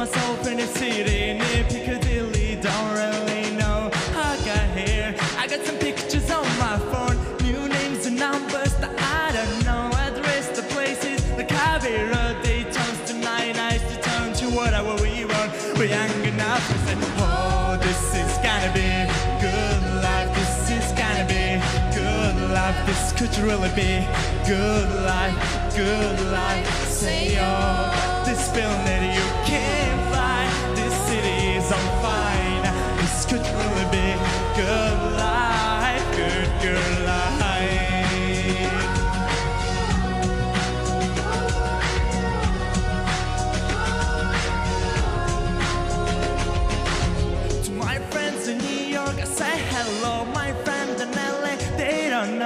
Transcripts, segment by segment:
myself in the city near Piccadilly. Don't really know how I got here. I got some pictures on my phone, new names and numbers that I don't know. Address the places, the Cabby Road, they turns to nine eyes to turn to whatever we want. We're young enough to say, oh, this is gonna be good life. This is gonna be good life. This could really be good life, good life. Say, oh, this feeling that you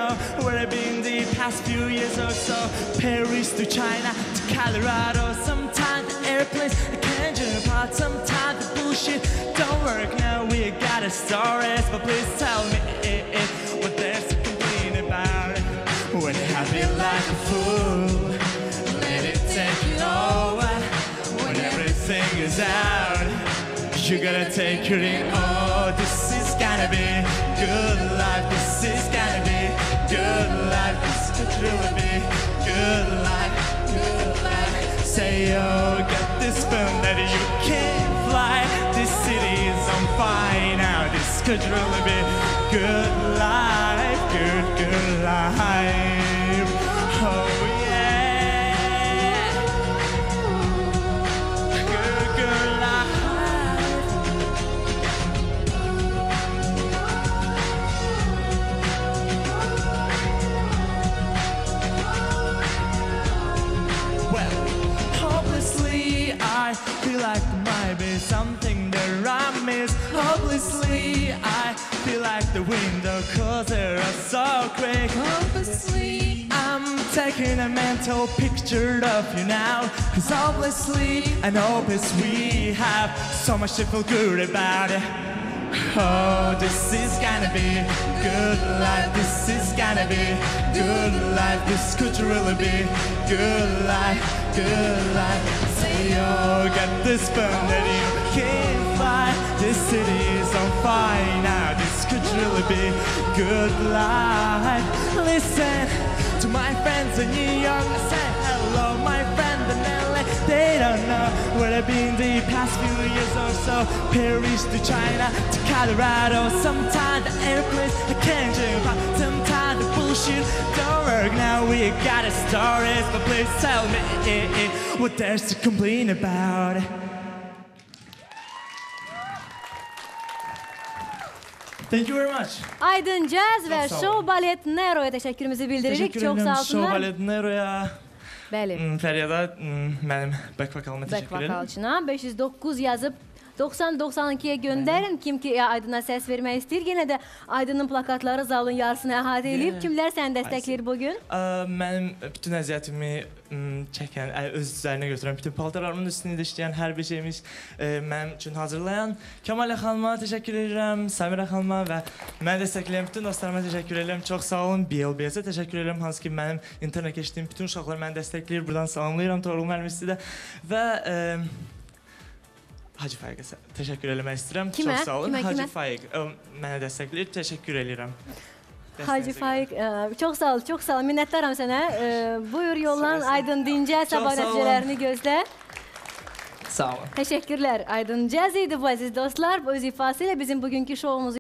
know where I've been the past few years or so. Paris to China to Colorado. Sometimes the airplanes I can't jump out. Sometimes the bullshit don't work. Now we got a stories, but please tell me eh, eh, what there's to complain about. When you're happy like a fool, let it take you over. When everything is out. You gotta take your in. Oh, this is gonna be good life. This is Say, oh, got this feeling that you can't fly. This city is on fire now. This could really be good life. Like there might be something that I miss. Hopelessly, I feel like the window closers are so quick. Hopelessly, I'm taking a mental picture of you now. Cause hopelessly, I know it's we have so much to feel good about it. Oh, this is gonna be good life. This is gonna be good life. This could really be good life, good life. This burn that you can't fly. This city is on fire now. This could really be good life. Listen to my friends in New York. I say hello, my friend know where I've been the past few years or so. Paris to China to Colorado. Sometimes the airplanes I can't jump out. Sometimes the bullshit don't work. Now we got a stories, but please tell me what there's to complain about. Thank you very much. Aydın Caz ve Çok sağ olun. Show Ballet Nero'ya teşekkürümüzü bildiririk. Teşekkür Çok sağ Show. Ballet Nero'ya, Bəli. Fəryada mənim back vokalıma təşəkkür edirəm. Back vokalçına 509 yazıb 90-92'ye göndərin. Kim ki Aydına səs vermək istəyir. Yenə də Aydının plakatları zalın yarısını əhatə. Yeah. Kimlər səni dəstəkləyir bu gün? Mənim bütün əziyyətimi çəkən, öz üzərinə götürən, bütün paltarlarımın üstündə işləyən hər bir şeyimiz ə, mənim üçün hazırlayan Kəmalə xanıma təşəkkür edirəm, Səmirə xanıma və məni dəstəkləyən bütün dostlarıma təşəkkür edirəm. Çox sağ olun. BLBS-ə təşəkkür edirəm. Hansı ki mənim internet keçdiyim bütün uşaqlar məni dəstəkləyir. Buradan salamlayıram Toğrul müəllimisi də və ə, Hacı Faiqə təşəkkür eləmək istəyirəm. Kimə? Çox sağ olun. Kimə, Hacı kimə? Faiq ə, mənə dəstəkləyir. Təşəkkür edirəm. Hacı. Faiq, ə, çox sağ ol, çox sağ ol. Minnətdaram sənə. Ə, buyur yollan. Aydın Dincə, sabah nəticələrini gözlə. Sağ olun. Təşəkkürlər. Aydın Cəz idi bu əziz dostlar. Bu öz ifası ilə bizim bugünkü şoumuzu